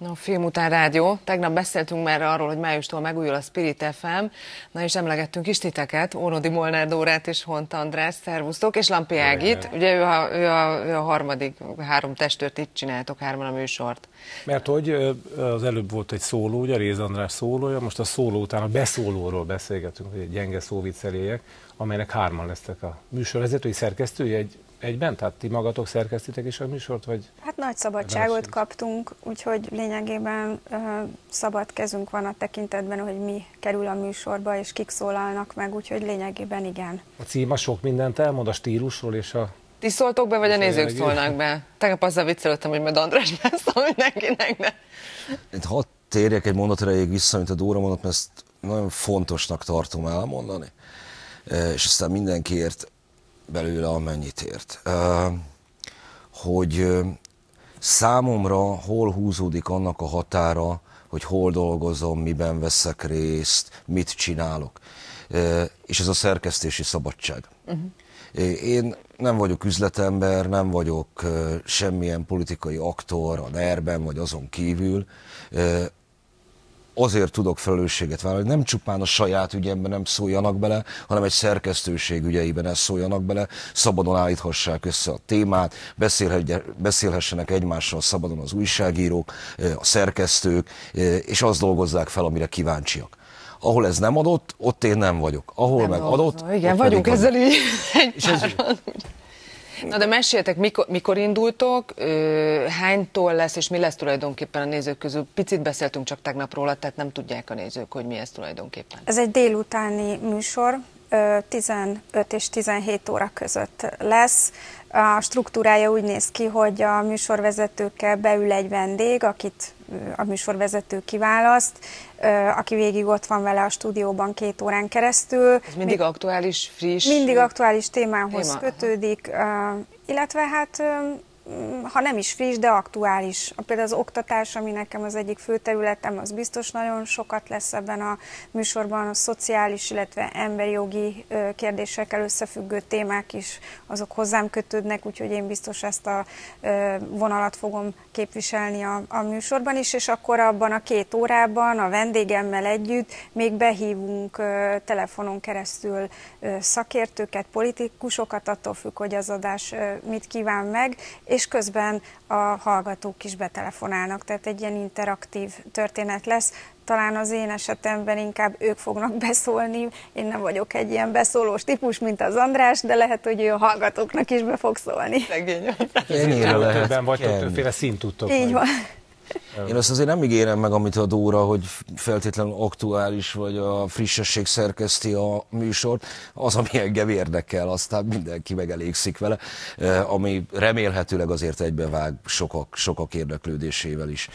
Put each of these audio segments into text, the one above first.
No, film után rádió. Tegnap beszéltünk már arról, hogy májustól megújul a Spirit FM. Na és emlegettünk is titeket, Ónodi Molnár Dórát és Hont András, szervusztok, és Lampi Ágit. Ugye ő a, ő, a, ő a harmadik, három testőrt itt csináltok hárman a műsort. Mert hogy az előbb volt egy szóló, ugye Réz András szólója, most a szóló után a beszólóról beszélgetünk, hogy egy gyenge szóvicceléjek, amelynek hárman lesztek a műsorvezetői szerkesztői, egy egyben? Tehát ti magatok szerkesztitek is a műsort? Vagy hát nagy szabadságot verseny? kaptunk, úgyhogy lényegében uh, szabad kezünk van a tekintetben, hogy mi kerül a műsorba, és kik szólalnak meg, úgyhogy lényegében igen. A cím a sok mindent elmond a stílusról és a ti szóltok be, vagy a nézők szólnak be? Tegnap azzal viccelődtem, hogy majd András beszól mindenkinek, de... Itt hadd térjek egy mondat erejéig vissza, amit a Dóra mondott, mert ezt nagyon fontosnak tartom elmondani, és aztán mindenkiért belőle amennyit ért. Hogy számomra hol húzódik annak a határa, hogy hol dolgozom, miben veszek részt, mit csinálok. És ez a szerkesztési szabadság. Uh-huh. Én nem vagyok üzletember, nem vagyok semmilyen politikai aktor a NER-ben, vagy azon kívül azért tudok felelősséget vállalni, nem csupán a saját ügyemben nem szóljanak bele, hanem egy szerkesztőség ügyeiben ezt szóljanak bele, szabadon állíthassák össze a témát, beszélhessenek egymással szabadon az újságírók, a szerkesztők, és azt dolgozzák fel, amire kíváncsiak. Ahol ez nem adott, ott én nem vagyok. Ahol nem meg adott, Igen, vagyunk ezzel így egy és ez, Na de meséltek, mikor, mikor indultok, hánytól lesz, és mi lesz tulajdonképpen a nézők közül? Picit beszéltünk csak tegnap róla, tehát nem tudják a nézők, hogy mi ez tulajdonképpen. Ez egy délutáni műsor, 15 és 17 óra között lesz. A struktúrája úgy néz ki, hogy a műsorvezetőkkel beül egy vendég, akit a műsorvezető kiválaszt, aki végig ott van vele a stúdióban két órán keresztül. Ez mindig Mi, aktuális, friss? Mindig aktuális témához téma. kötődik, illetve hát ha nem is friss, de aktuális. Például az oktatás, ami nekem az egyik fő területem, az biztos nagyon sokat lesz ebben a műsorban, a szociális, illetve emberi jogi kérdésekkel összefüggő témák is, azok hozzám kötődnek, úgyhogy én biztos ezt a vonalat fogom képviselni a, a műsorban is, és akkor abban a két órában a vendégemmel együtt még behívunk telefonon keresztül szakértőket, politikusokat, attól függ, hogy az adás mit kíván meg, és közben a hallgatók is betelefonálnak, tehát egy ilyen interaktív történet lesz. Talán az én esetemben inkább ők fognak beszólni, én nem vagyok egy ilyen beszólós típus, mint az András, de lehet, hogy ő a hallgatóknak is be fog szólni. Szegény. Ennyire lehet. vagytok, többféle szint tudtok. Így van. Én azt azért nem ígérem meg, amit a Dóra, hogy feltétlenül aktuális, vagy a frissesség szerkeszti a műsort. Az, ami engem érdekel, aztán mindenki megelégszik vele, eh, ami remélhetőleg azért egybevág sokak, sokak érdeklődésével is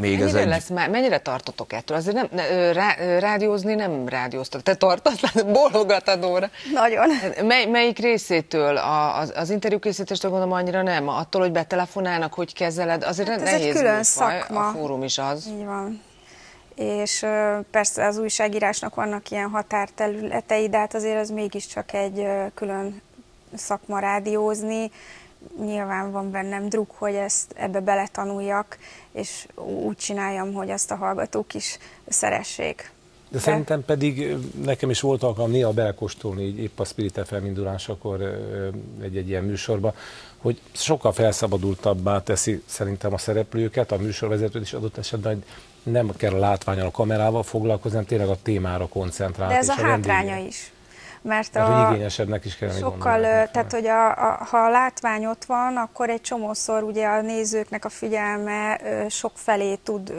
még mennyire ez egy... lesz már, mennyire tartotok ettől? Azért nem, ne, rá, rádiózni nem rádióztak. Te tartasz, bólogatad óra. Nagyon. Mely, melyik részétől? A, az, az interjú készítéstől gondolom annyira nem. Attól, hogy betelefonálnak, hogy kezeled, azért hát ez nehéz. egy külön szakma. A fórum is az. Így van. És persze az újságírásnak vannak ilyen határterületei, de hát azért az mégiscsak egy külön szakma rádiózni nyilván van bennem druk, hogy ezt ebbe beletanuljak, és úgy csináljam, hogy azt a hallgatók is szeressék. De, De szerintem pedig nekem is volt alkalom néha belekóstolni, így épp a Spirit FM indulásakor egy-egy ilyen műsorba, hogy sokkal felszabadultabbá teszi szerintem a szereplőket, a műsorvezetőt is adott esetben, hogy nem kell a látványal, a kamerával foglalkozni, hanem tényleg a témára koncentrálni. De ez a, a hátránya is mert a, igényesebbnek is kell sokkal, tehát hogy a, a, ha a látvány ott van, akkor egy csomószor ugye a nézőknek a figyelme sok felé tud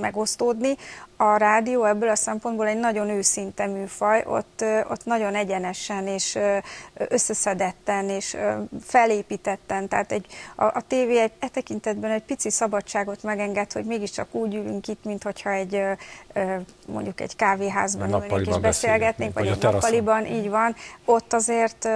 megosztódni, a rádió ebből a szempontból egy nagyon őszinte műfaj, ott, ott nagyon egyenesen és összeszedetten és felépítetten, tehát egy, a, a tévé egy, e tekintetben egy pici szabadságot megenged, hogy mégiscsak úgy ülünk itt, mint hogyha egy mondjuk egy kávéházban ülnénk és beszélgetnénk, vagy, vagy egy nappaliban, így van. Ott azért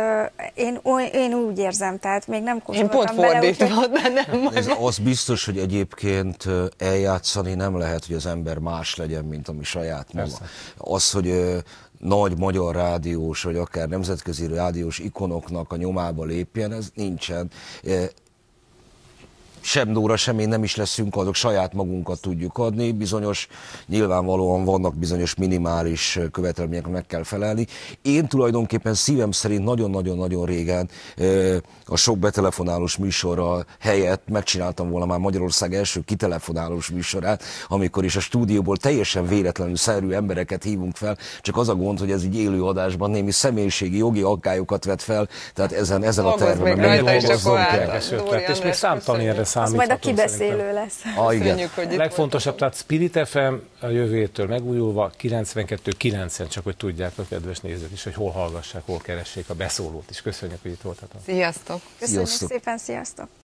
én, én úgy érzem, tehát még nem Én pont fordítva, de nem. Ez az biztos, hogy egyébként eljátszani nem lehet, hogy az ember más legyen, mint ami saját maga. Persze. Az, hogy nagy magyar rádiós, vagy akár nemzetközi rádiós ikonoknak a nyomába lépjen, ez nincsen sem Dóra, sem én nem is leszünk azok, saját magunkat tudjuk adni, bizonyos, nyilvánvalóan vannak bizonyos minimális követelmények, meg kell felelni. Én tulajdonképpen szívem szerint nagyon-nagyon-nagyon régen a sok betelefonálós műsorra helyett megcsináltam volna már Magyarország első kitelefonálós műsorát, amikor is a stúdióból teljesen véletlenül szerű embereket hívunk fel, csak az a gond, hogy ez így élő adásban némi személyiségi jogi aggályokat vet fel, tehát ezen, ezen a terven meg És még számtalan számíthatunk. Az majd a kibeszélő lesz. Ah, igen. hogy Legfontosabb, tehát Spirit FM a jövőtől megújulva 92-9-en, csak hogy tudják a kedves nézők is, hogy hol hallgassák, hol keressék a beszólót is. Köszönjük, hogy itt voltatok. Sziasztok! Köszönjük sziasztok. szépen, sziasztok!